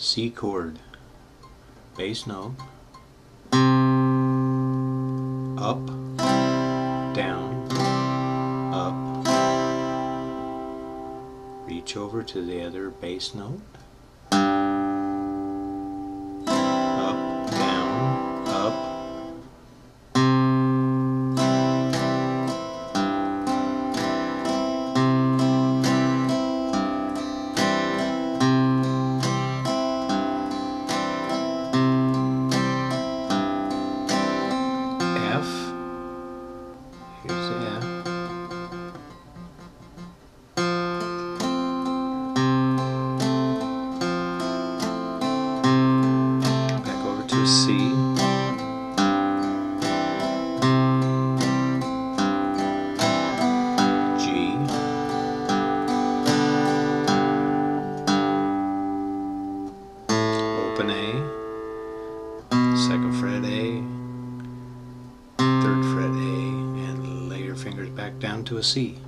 C chord, bass note, up, down, up, reach over to the other bass note, C. G. Open A. Second fret A third fret A and lay your fingers back down to a C.